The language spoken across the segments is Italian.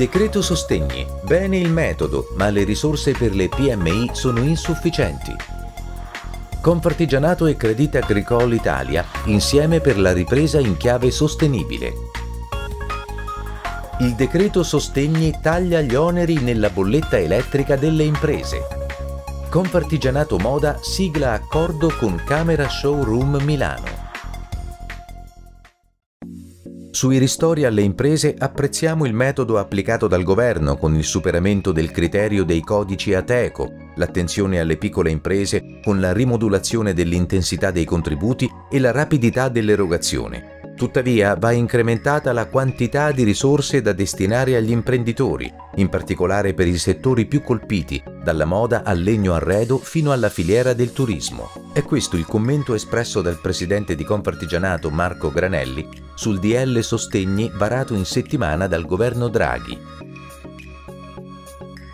decreto sostegni. Bene il metodo, ma le risorse per le PMI sono insufficienti. Confartigianato e Credit Agricole Italia insieme per la ripresa in chiave sostenibile. Il decreto sostegni taglia gli oneri nella bolletta elettrica delle imprese. Confartigianato Moda sigla accordo con Camera Showroom Milano. Sui ristori alle imprese apprezziamo il metodo applicato dal governo con il superamento del criterio dei codici ATECO, l'attenzione alle piccole imprese con la rimodulazione dell'intensità dei contributi e la rapidità dell'erogazione. Tuttavia va incrementata la quantità di risorse da destinare agli imprenditori, in particolare per i settori più colpiti, dalla moda al legno arredo fino alla filiera del turismo. È questo il commento espresso dal presidente di Confartigianato Marco Granelli sul DL Sostegni varato in settimana dal governo Draghi.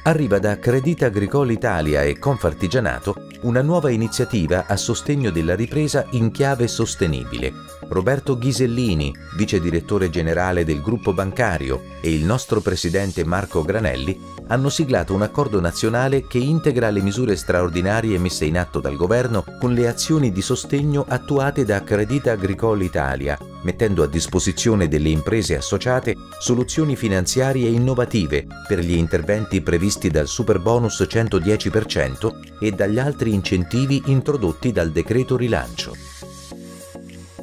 Arriva da Credit Agricole Italia e Confartigianato una nuova iniziativa a sostegno della ripresa in chiave sostenibile. Roberto Ghisellini, vice direttore generale del gruppo bancario, e il nostro presidente Marco Granelli hanno siglato un accordo nazionale che integra le misure straordinarie messe in atto dal governo con le azioni di sostegno attuate da Credit Agricole Italia, mettendo a disposizione delle imprese associate soluzioni finanziarie innovative per gli interventi previsti dal Superbonus 110% e dagli altri incentivi introdotti dal decreto rilancio.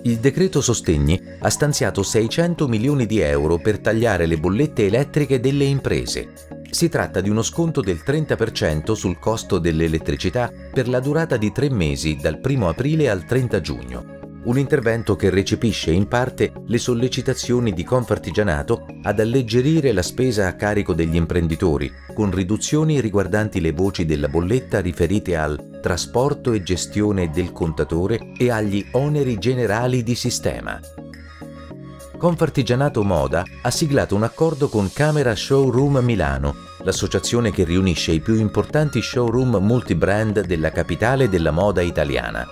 Il decreto sostegni ha stanziato 600 milioni di euro per tagliare le bollette elettriche delle imprese. Si tratta di uno sconto del 30% sul costo dell'elettricità per la durata di tre mesi dal 1 aprile al 30 giugno un intervento che recepisce in parte le sollecitazioni di Confartigianato ad alleggerire la spesa a carico degli imprenditori, con riduzioni riguardanti le voci della bolletta riferite al trasporto e gestione del contatore e agli oneri generali di sistema. Confartigianato Moda ha siglato un accordo con Camera Showroom Milano, l'associazione che riunisce i più importanti showroom multibrand della capitale della moda italiana.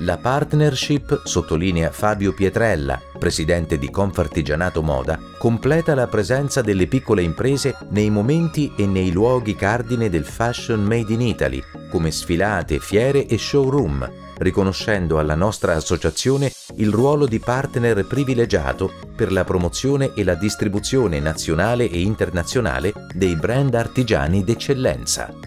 La partnership, sottolinea Fabio Pietrella, presidente di Confartigianato Moda, completa la presenza delle piccole imprese nei momenti e nei luoghi cardine del Fashion Made in Italy, come sfilate, fiere e showroom, riconoscendo alla nostra associazione il ruolo di partner privilegiato per la promozione e la distribuzione nazionale e internazionale dei brand artigiani d'eccellenza.